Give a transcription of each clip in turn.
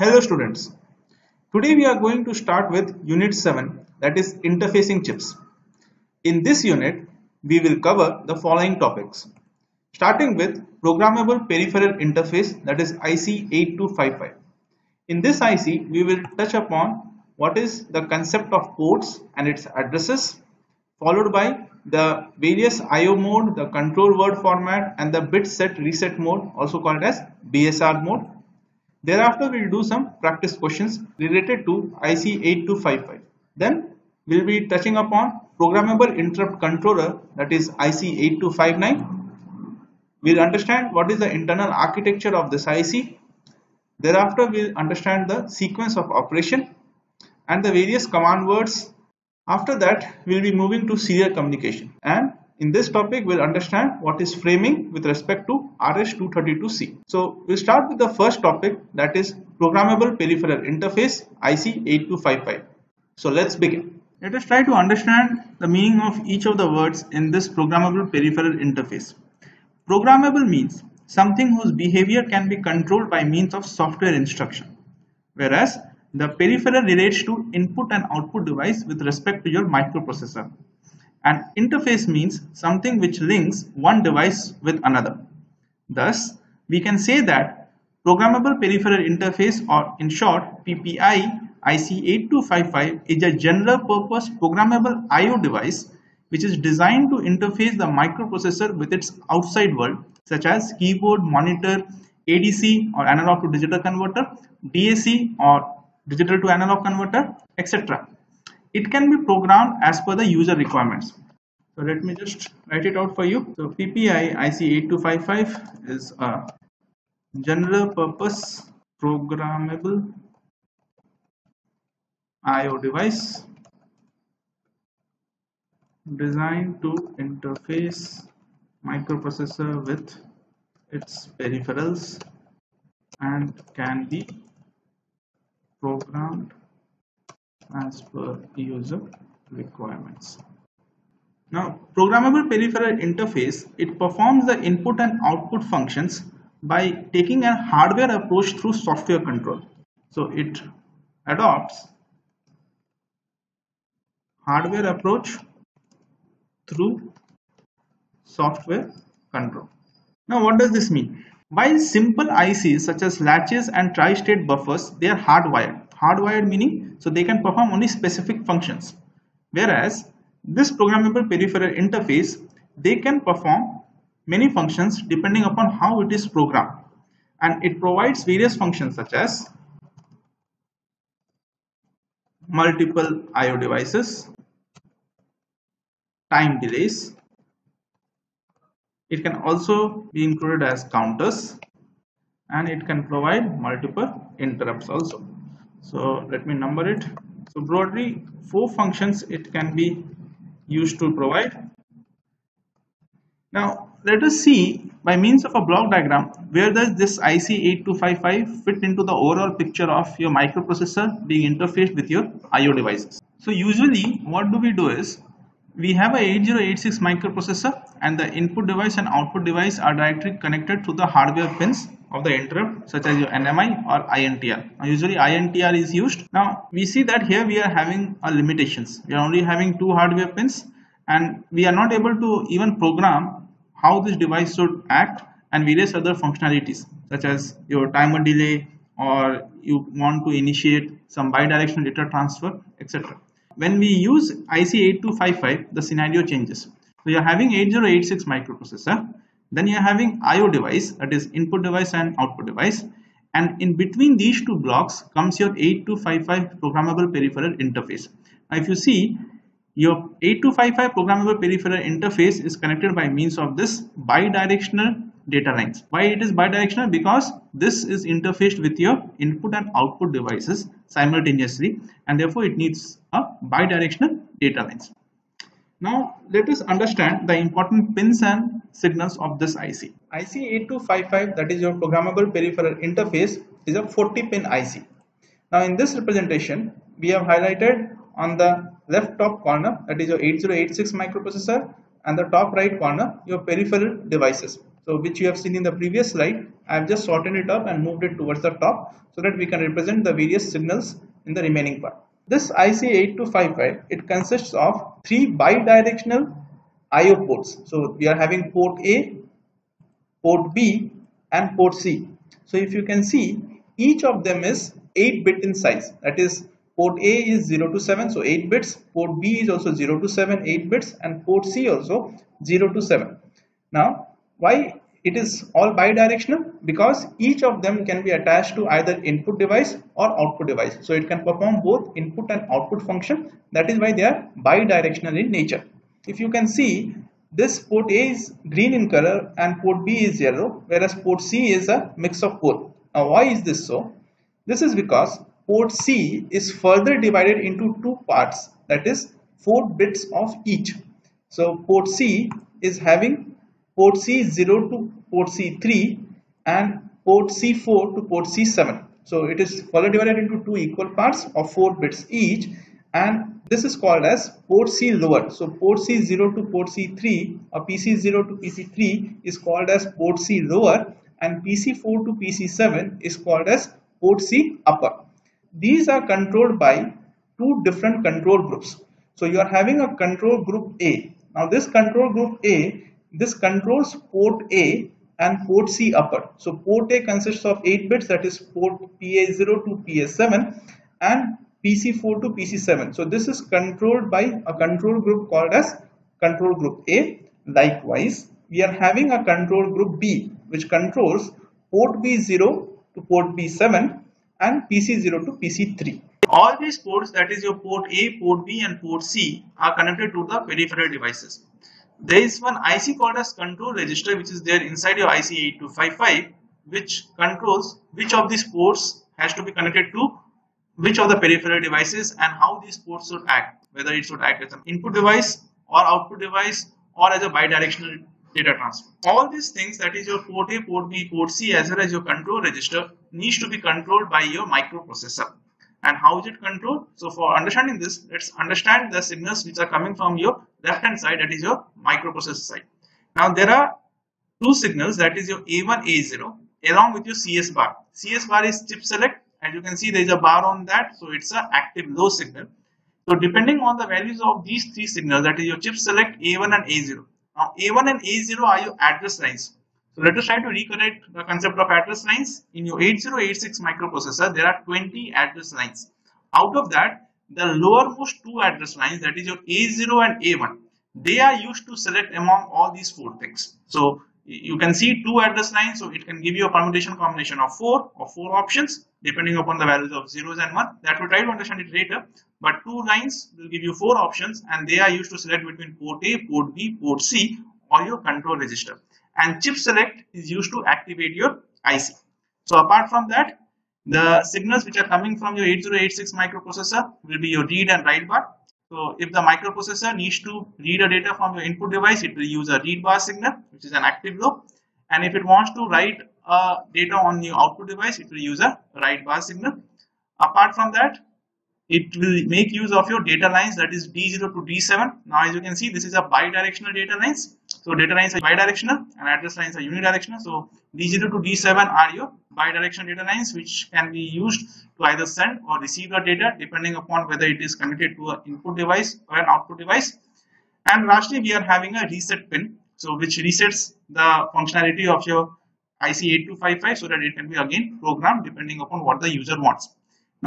Hello students. Today we are going to start with unit 7 that is interfacing chips. In this unit we will cover the following topics starting with programmable peripheral interface that is IC 8255. In this IC we will touch upon what is the concept of ports and its addresses followed by the various IO mode, the control word format and the bit set reset mode also called as BSR mode Thereafter, we'll do some practice questions related to IC 8255. Then, we'll be touching upon programmable interrupt controller that is IC 8259. We'll understand what is the internal architecture of this IC. Thereafter, we'll understand the sequence of operation and the various command words. After that, we'll be moving to serial communication and in this topic, we'll understand what is framing with respect to RS-232C. So we'll start with the first topic that is Programmable Peripheral Interface IC8255. So let's begin. Let us try to understand the meaning of each of the words in this Programmable Peripheral Interface. Programmable means something whose behavior can be controlled by means of software instruction, whereas the peripheral relates to input and output device with respect to your microprocessor. An interface means something which links one device with another. Thus, we can say that Programmable Peripheral Interface or in short PPI IC8255 is a general purpose programmable IO device which is designed to interface the microprocessor with its outside world such as keyboard, monitor, ADC or analog to digital converter, DAC or digital to analog converter, etc it can be programmed as per the user requirements. So let me just write it out for you. So PPI IC8255 is a general purpose programmable IO device designed to interface microprocessor with its peripherals and can be programmed as per user requirements. Now, programmable peripheral interface, it performs the input and output functions by taking a hardware approach through software control. So it adopts hardware approach through software control. Now what does this mean? While simple ICs such as latches and tri-state buffers, they are hardwired hardwired meaning so they can perform only specific functions. Whereas this programmable peripheral interface they can perform many functions depending upon how it is programmed. And it provides various functions such as multiple IO devices, time delays. It can also be included as counters and it can provide multiple interrupts also so let me number it. So broadly four functions it can be used to provide. Now let us see by means of a block diagram where does this IC8255 fit into the overall picture of your microprocessor being interfaced with your IO devices. So usually what do we do is we have a 8086 microprocessor and the input device and output device are directly connected to the hardware pins of the interrupt such as your NMI or INTR. Now, usually INTR is used. Now we see that here we are having a limitations. We are only having two hardware pins and we are not able to even program how this device should act and various other functionalities such as your timer delay or you want to initiate some bidirectional data transfer etc. When we use IC8255 the scenario changes. You are having 8086 microprocessor then you are having IO device that is input device and output device and in between these two blocks comes your 8255 programmable peripheral interface. Now if you see your 8255 programmable peripheral interface is connected by means of this bidirectional data lines. Why it is bidirectional? Because this is interfaced with your input and output devices simultaneously and therefore it needs a bidirectional data lines. Now let us understand the important pins and signals of this IC. IC8255 that is your programmable peripheral interface is a 40 pin IC. Now in this representation we have highlighted on the left top corner that is your 8086 microprocessor and the top right corner your peripheral devices. so which you have seen in the previous slide I have just sorted it up and moved it towards the top so that we can represent the various signals in the remaining part this IC8255 it consists of three bidirectional IO ports. So we are having port A port B and port C. So if you can see each of them is 8 bit in size. That is port A is 0 to 7 so 8 bits. Port B is also 0 to 7 8 bits. And port C also 0 to 7 now why it is all bidirectional? Because each of them can be attached to either input device or output device. So it can perform both input and output function. That is why they are bidirectional in nature if you can see this port A is green in color and port B is yellow whereas port C is a mix of both now why is this so this is because port C is further divided into two parts that is 4 bits of each. So port C is having port C0 to port C3 and port C4 to port C7. So it is further divided into two equal parts of 4 bits each and this is called as port C lower. So port C0 to port C3 or PC0 to PC3 is called as port C lower and PC4 to PC7 is called as port C upper these are controlled by two different control groups. So you are having a control group A. Now this control group A, this controls port A and port C upper. So port A consists of 8 bits that is port PA0 to PA7 and PC4 to PC7. So this is controlled by a control group called as control group A. Likewise, we are having a control group B which controls port B0 to port B7 and PC0 to PC3. All these ports that is your port A, port B and port C are connected to the peripheral devices. There is one IC called as control register which is there inside your IC8255 which controls which of these ports has to be connected to which of the peripheral devices and how these ports should act whether it should act as an input device or output device or as a bidirectional data transfer. All these things that is your port A, port B, port C as well as your control register needs to be controlled by your microprocessor. And how is it controlled? So for understanding this, let's understand the signals which are coming from your left hand side that is your microprocessor side. Now there are two signals that is your A1, A0 along with your CS bar. CS bar is chip select as you can see there is a bar on that so it's a active low signal. So depending on the values of these three signals that is your chip select A1 and A0 now A1 and A0 are your address lines. So let us try to recollect the concept of address lines. In your 8086 microprocessor, there are 20 address lines. Out of that, the lowermost two address lines, that is your A0 and A1, they are used to select among all these four things. So you can see two address lines, so it can give you a permutation combination of four or four options depending upon the values of zeros and one. That will try to understand it later. But two lines will give you four options and they are used to select between port A, port B, port C or your control register. And chip select is used to activate your IC. So apart from that, the signals which are coming from your 8086 microprocessor will be your read and write bar. So if the microprocessor needs to read a data from your input device, it will use a read bar signal, which is an active low. And if it wants to write uh, data on your output device, it will use a write bar signal. Apart from that, it will make use of your data lines that is D0 to D7. Now as you can see this is a bidirectional data lines. So data lines are bidirectional and address lines are unidirectional. So D0 to D7 are your bidirectional data lines which can be used to either send or receive the data depending upon whether it is connected to an input device or an output device. And lastly we are having a reset pin so which resets the functionality of your IC8255 so that it can be again programmed depending upon what the user wants.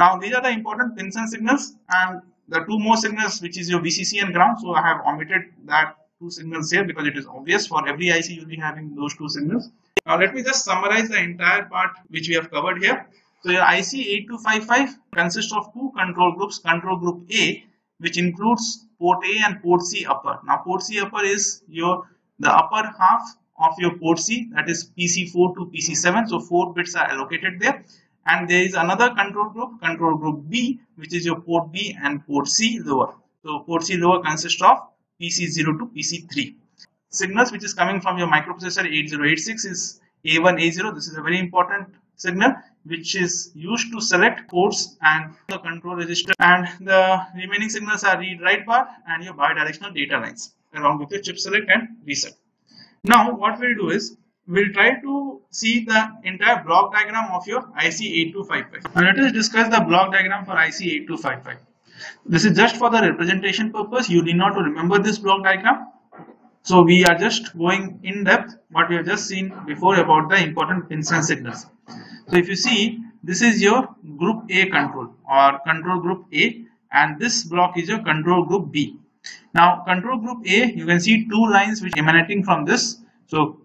Now these are the important pins and signals and the two more signals which is your VCC and ground. So I have omitted that two signals here because it is obvious for every IC you'll be having those two signals. Now let me just summarize the entire part which we have covered here. So your IC8255 consists of two control groups. Control group A which includes port A and port C upper. Now port C upper is your the upper half of your port C that is PC4 to PC7. So 4 bits are allocated there and there is another control group control group B which is your port B and port C lower. So port C lower consists of PC0 to PC3 signals which is coming from your microprocessor 8086 is A1 A0 this is a very important signal which is used to select ports and the control register. And the remaining signals are read write bar and your bidirectional data lines along with your chip select and reset. Now what we'll do is we'll try to see the entire block diagram of your IC8255. Now let us discuss the block diagram for IC8255. This is just for the representation purpose. You need not to remember this block diagram. So we are just going in depth what we have just seen before about the important instance signals. So if you see this is your group A control or control group A and this block is your control group B. Now control group A you can see two lines which emanating from this. So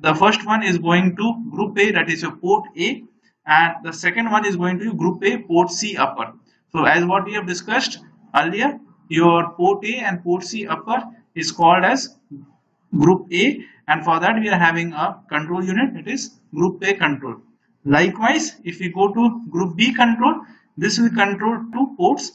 the first one is going to group A that is your port A and the second one is going to group A port C upper. So as what we have discussed earlier your port A and port C upper is called as group A and for that we are having a control unit it is group A control. Likewise if we go to group B control this will control two ports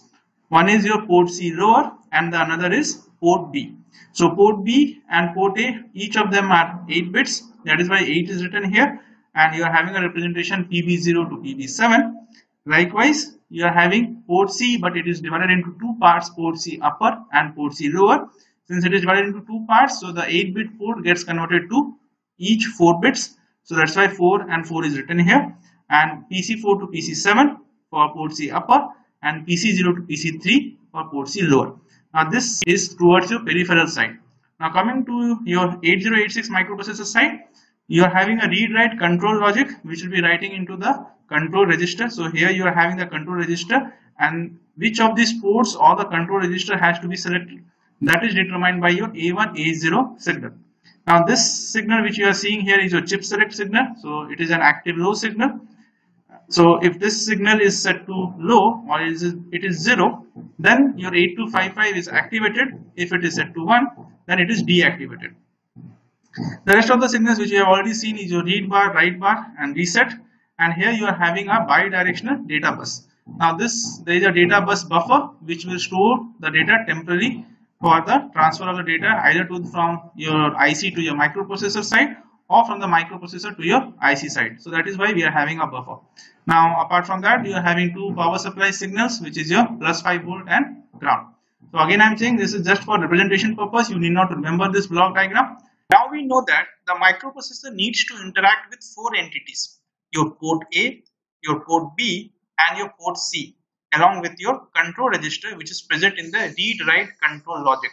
one is your port C lower and the another is port B. So port B and port A each of them are 8 bits that is why 8 is written here and you are having a representation PB0 to PB7. Likewise you are having port C but it is divided into two parts port C upper and port C lower since it is divided into two parts so the 8 bit port gets converted to each 4 bits so that's why 4 and 4 is written here and PC4 to PC7 for port C upper and PC0 to PC3 for port C lower. Now this is towards your peripheral side. Now coming to your 8086 microprocessor side, you are having a read write control logic which will be writing into the control register. So here you are having the control register and which of these ports or the control register has to be selected that is determined by your A1 A0 signal. Now this signal which you are seeing here is your chip select signal. So it is an active low signal. So if this signal is set to low or is it is 0 then your 8255 is activated. If it is set to 1 then it is deactivated. The rest of the signals which you have already seen is your read bar, write bar and reset and here you are having a bidirectional data bus. Now this there is a data bus buffer which will store the data temporarily for the transfer of the data either to from your IC to your microprocessor side or from the microprocessor to your IC side. So that is why we are having a buffer. Now apart from that you are having two power supply signals which is your plus 5 volt and ground. So again I am saying this is just for representation purpose you need not remember this block diagram. Now we know that the microprocessor needs to interact with four entities your port A, your port B and your port C along with your control register which is present in the read write control logic.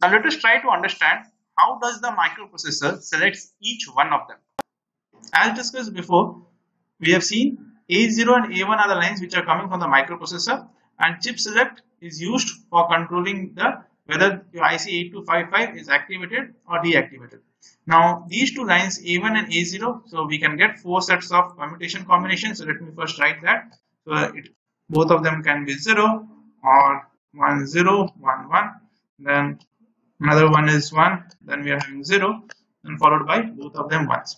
Now let us try to understand how does the microprocessor selects each one of them. As discussed before, we have seen A0 and A1 are the lines which are coming from the microprocessor and chip select is used for controlling the whether your IC8255 is activated or deactivated. Now these two lines A1 and A0 so we can get four sets of permutation combinations so let me first write that so it, both of them can be 0 or 1 0 1 1 then another one is 1 then we are having 0 and followed by both of them ones.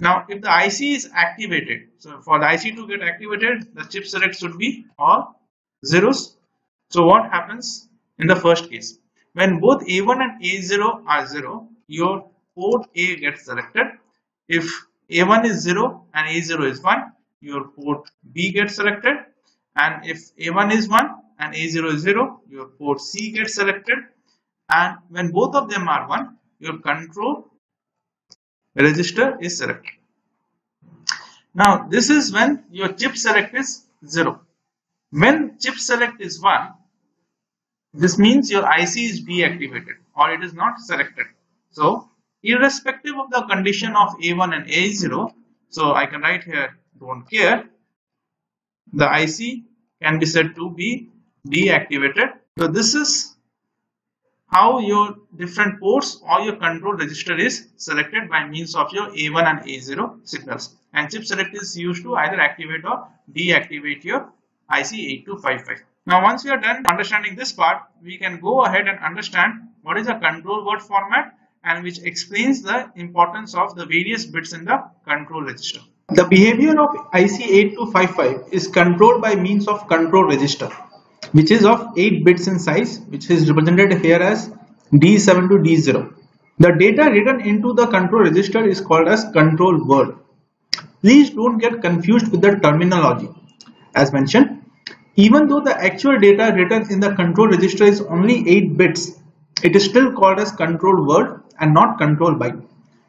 Now if the IC is activated so for the IC to get activated the chip select should be all zeros. So what happens in the first case when both A1 and A0 are 0 your port A gets selected. If A1 is 0 and A0 is 1 your port B gets selected and if A1 is 1 and A0 is 0 your port C gets selected and when both of them are 1 your control register is selected. Now this is when your chip select is 0. When chip select is 1 this means your IC is deactivated or it is not selected. So irrespective of the condition of A1 and A0 so I can write here don't care the IC can be said to be deactivated. So this is how your different ports or your control register is selected by means of your A1 and A0 signals. And chip select is used to either activate or deactivate your IC8255. Now once we are done understanding this part, we can go ahead and understand what is a control word format and which explains the importance of the various bits in the control register. The behavior of IC8255 is controlled by means of control register which is of 8 bits in size which is represented here as D7 to D0. The data written into the control register is called as control word. Please don't get confused with the terminology. As mentioned, even though the actual data written in the control register is only 8 bits, it is still called as control word and not control byte.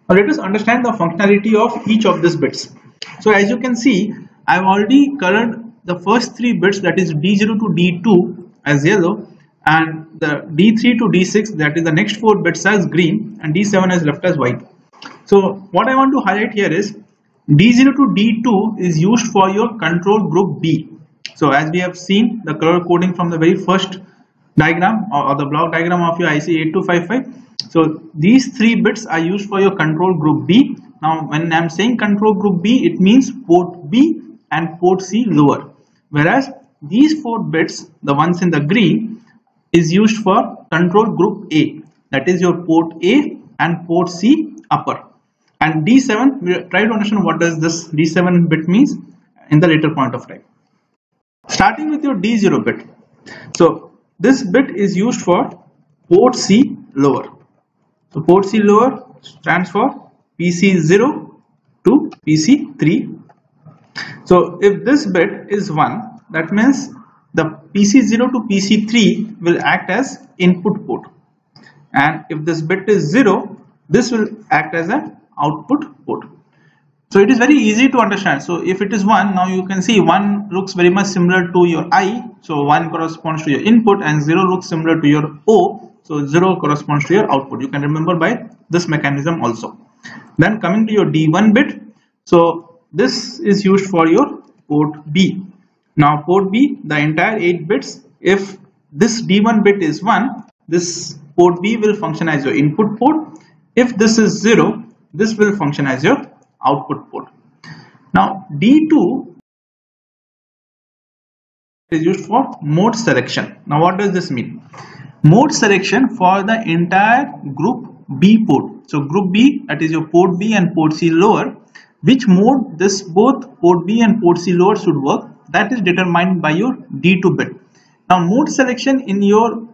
Now let us understand the functionality of each of these bits. So as you can see, I have already colored the first three bits that is D0 to D2 as yellow and the D3 to D6 that is the next four bits as green and D7 is left as white. So what I want to highlight here is D0 to D2 is used for your control group B. So as we have seen the color coding from the very first diagram or, or the block diagram of your IC8255. So these three bits are used for your control group B. Now when I'm saying control group B it means port B and port C lower. Whereas these four bits the ones in the green is used for control group A that is your port A and port C upper and D7 we try to understand what does this D7 bit means in the later point of time. Starting with your D0 bit. So this bit is used for port C lower. So port C lower stands for PC0 to PC3. So if this bit is 1 that means the PC0 to PC3 will act as input port and if this bit is 0 this will act as an output port. So it is very easy to understand. So if it is 1, now you can see 1 looks very much similar to your I. So 1 corresponds to your input and 0 looks similar to your O. So 0 corresponds to your output. You can remember by this mechanism also. Then coming to your D1 bit. So this is used for your port B. Now port B, the entire 8 bits, if this D1 bit is 1, this port B will function as your input port. If this is 0, this will function as your output port. Now D2 is used for mode selection. Now what does this mean? Mode selection for the entire group B port. So group B that is your port B and port C lower which mode this both port B and port C lower should work that is determined by your D2 bit. Now mode selection in your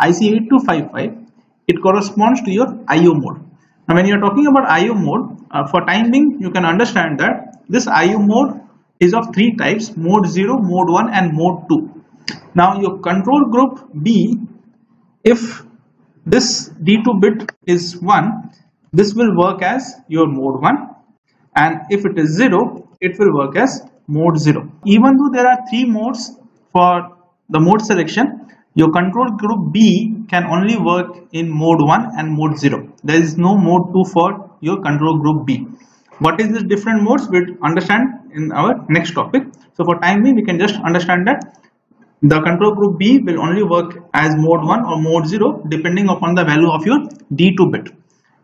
IC8255 it corresponds to your IO mode. Now when you are talking about IO mode, uh, for time being you can understand that this IO mode is of three types mode 0, mode 1 and mode 2. Now your control group B, if this D2 bit is 1, this will work as your mode 1 and if it is 0, it will work as mode 0. Even though there are three modes for the mode selection, your control group B can only work in mode 1 and mode 0. There is no mode 2 for your control group B. What is the different modes we'll understand in our next topic. So for time being we can just understand that the control group B will only work as mode 1 or mode 0 depending upon the value of your D2 bit.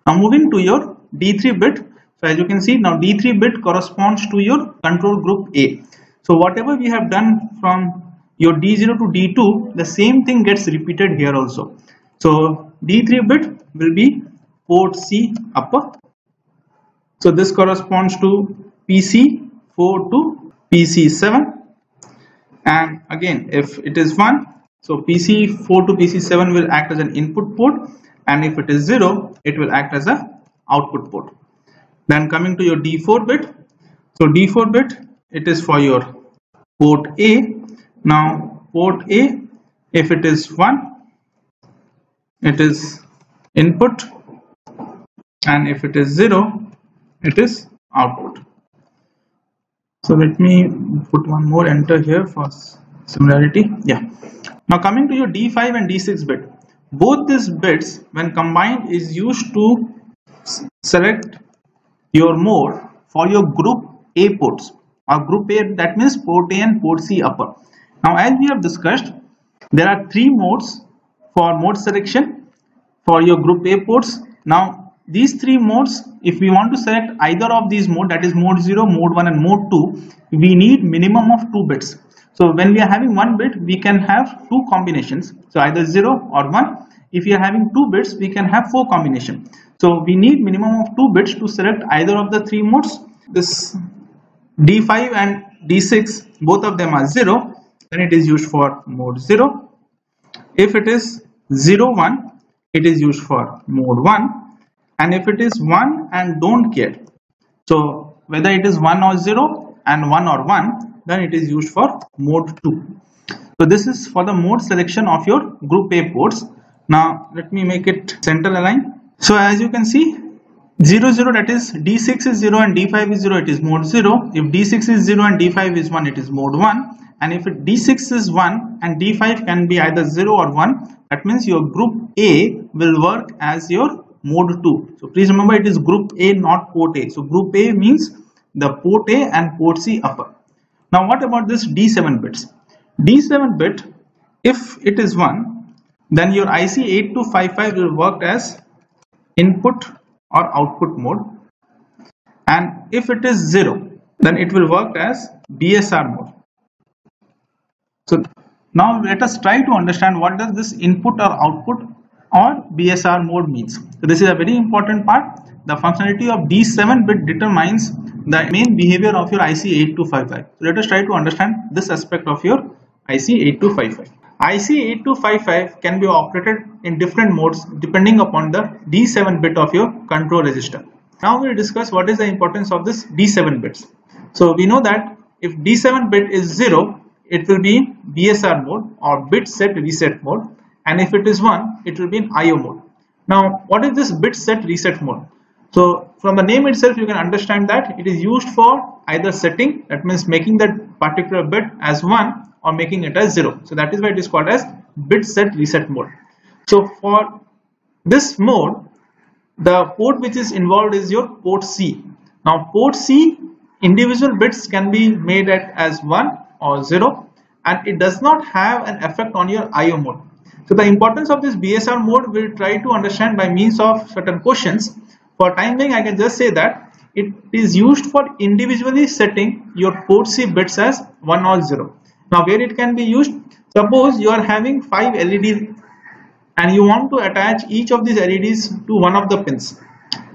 Now moving to your D3 bit. As you can see now D3 bit corresponds to your control group A. So whatever we have done from your D0 to D2 the same thing gets repeated here also. So D3 bit will be port C upper. So this corresponds to PC4 to PC7 and again if it is 1 so PC4 to PC7 will act as an input port and if it is 0 it will act as a output port. Then coming to your D4 bit so D4 bit it is for your port A now port A, if it is 1, it is input and if it is 0, it is output. So let me put one more enter here for similarity. Yeah. Now coming to your D5 and D6 bit. Both these bits when combined is used to select your mode for your group A ports or group A that means port A and port C upper. Now as we have discussed, there are three modes for mode selection for your group A ports. Now these three modes, if we want to select either of these mode that is mode 0, mode 1 and mode 2, we need minimum of 2 bits. So when we are having one bit, we can have two combinations. So either 0 or 1. If you are having two bits, we can have four combination. So we need minimum of two bits to select either of the three modes. This D5 and D6, both of them are 0 then it is used for mode 0 if it is 0 1 it is used for mode 1 and if it is 1 and don't care so whether it is 1 or 0 and 1 or 1 then it is used for mode 2 so this is for the mode selection of your group A ports now let me make it center align. So as you can see 0 0 that is d6 is 0 and d5 is 0 it is mode 0 if d6 is 0 and d5 is 1 it is mode 1 and if d6 is 1 and d5 can be either 0 or 1 that means your group A will work as your mode 2 so please remember it is group A not port A. So group A means the port A and port C upper. Now what about this D7 bits? D7 bit if it is 1 then your IC8255 will work as input or output mode and if it is 0 then it will work as BSR mode. So now let us try to understand what does this input or output or BSR mode means. So this is a very important part. The functionality of D7 bit determines the main behavior of your IC8255. So let us try to understand this aspect of your IC8255. IC8255 can be operated in different modes depending upon the D7 bit of your control register. Now we will discuss what is the importance of this D7 bits. So we know that if D7 bit is 0, it will be BSR mode or bit set reset mode and if it is 1, it will be in IO mode. Now what is this bit set reset mode? So from the name itself you can understand that it is used for either setting that means making that particular bit as 1 or making it as 0. So that is why it is called as bit set reset mode. So for this mode, the port which is involved is your port C. Now port C, individual bits can be made at as 1 or 0 and it does not have an effect on your IO mode. So the importance of this BSR mode we'll try to understand by means of certain questions. For time being I can just say that it is used for individually setting your port C bits as 1 or 0. Now where it can be used, suppose you are having 5 LEDs and you want to attach each of these LEDs to one of the pins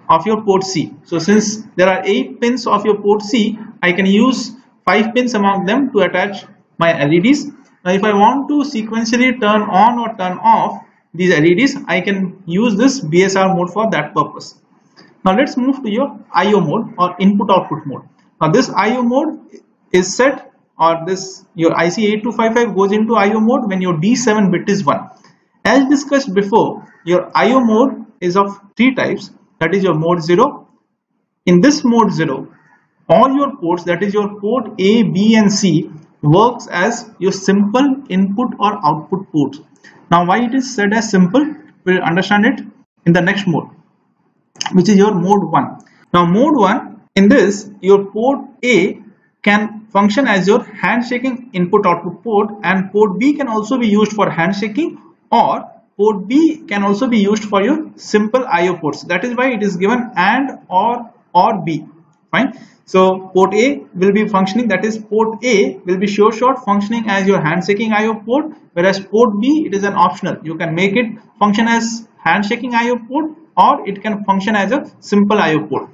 of your port C. So since there are 8 pins of your port C, I can use 5 pins among them to attach my LEDs. Now if I want to sequentially turn on or turn off these LEDs, I can use this BSR mode for that purpose. Now let's move to your IO mode or input output mode. Now this IO mode is set or this your IC8255 goes into IO mode when your D7 bit is 1. As discussed before, your IO mode is of three types that is your mode 0. In this mode 0, all your ports that is your port A, B and C works as your simple input or output ports. Now why it is said as simple, we'll understand it in the next mode which is your mode 1. Now mode 1 in this your port A can function as your handshaking input output port and port B can also be used for handshaking or port B can also be used for your simple IO ports. That is why it is given AND or or B. Fine. So port A will be functioning that is port A will be sure short functioning as your handshaking IO port whereas port B it is an optional. You can make it function as handshaking IO port or it can function as a simple IO port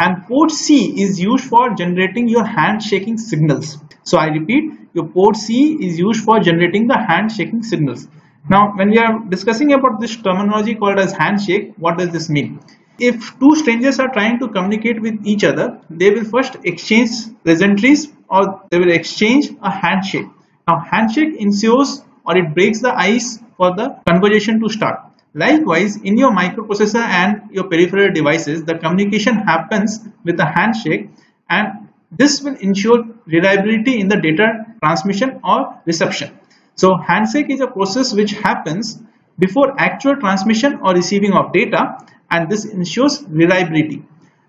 and port C is used for generating your handshaking signals. So I repeat, your port C is used for generating the handshaking signals. Now, when we are discussing about this terminology called as handshake, what does this mean? If two strangers are trying to communicate with each other, they will first exchange pleasantries or they will exchange a handshake. Now, handshake ensures or it breaks the ice for the conversation to start. Likewise, in your microprocessor and your peripheral devices, the communication happens with a handshake and this will ensure reliability in the data transmission or reception. So handshake is a process which happens before actual transmission or receiving of data and this ensures reliability.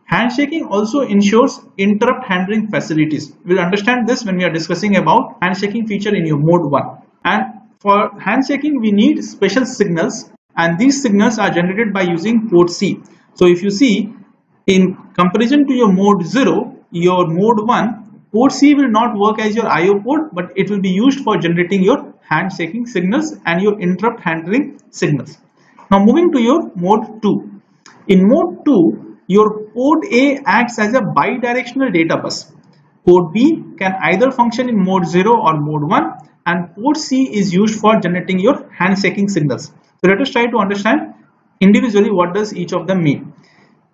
Handshaking also ensures interrupt handling facilities. We'll understand this when we are discussing about handshaking feature in your mode 1. And for handshaking we need special signals and these signals are generated by using port C. So if you see in comparison to your mode 0, your mode 1, port C will not work as your IO port but it will be used for generating your handshaking signals and your interrupt handling signals. Now moving to your mode 2. In mode 2, your port A acts as a bidirectional data bus. Port B can either function in mode 0 or mode 1 and port C is used for generating your handshaking signals. So let us try to understand individually what does each of them mean.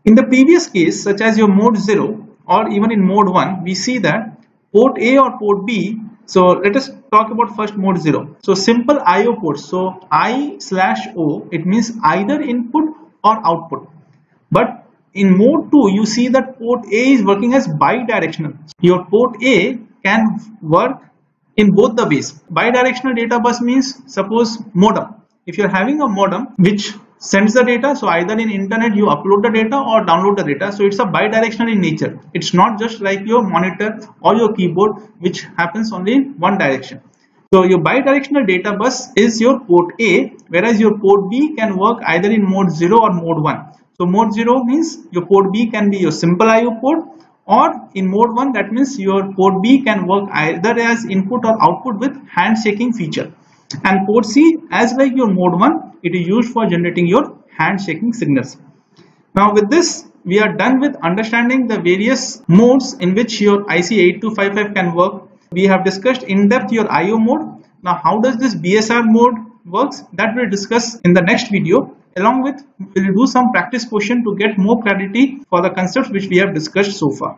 In the previous case, such as your mode 0 or even in mode 1, we see that port A or port B. So let us talk about first mode 0. So simple IO ports. So I slash O, it means either input or output. But in mode 2 you see that port A is working as bidirectional. Your port A can work in both the ways. Bidirectional data bus means suppose modem. If you're having a modem which sends the data so either in internet you upload the data or download the data. So it's a bidirectional in nature. It's not just like your monitor or your keyboard which happens only in one direction. So your bidirectional data bus is your port A whereas your port B can work either in mode 0 or mode 1 so mode 0 means your port B can be your simple IO port or in mode 1 that means your port B can work either as input or output with handshaking feature and port C as like your mode 1 it is used for generating your handshaking signals. Now with this we are done with understanding the various modes in which your IC8255 can work. We have discussed in depth your IO mode. Now how does this BSR mode works that we'll discuss in the next video along with we'll do some practice question to get more clarity for the concepts which we have discussed so far.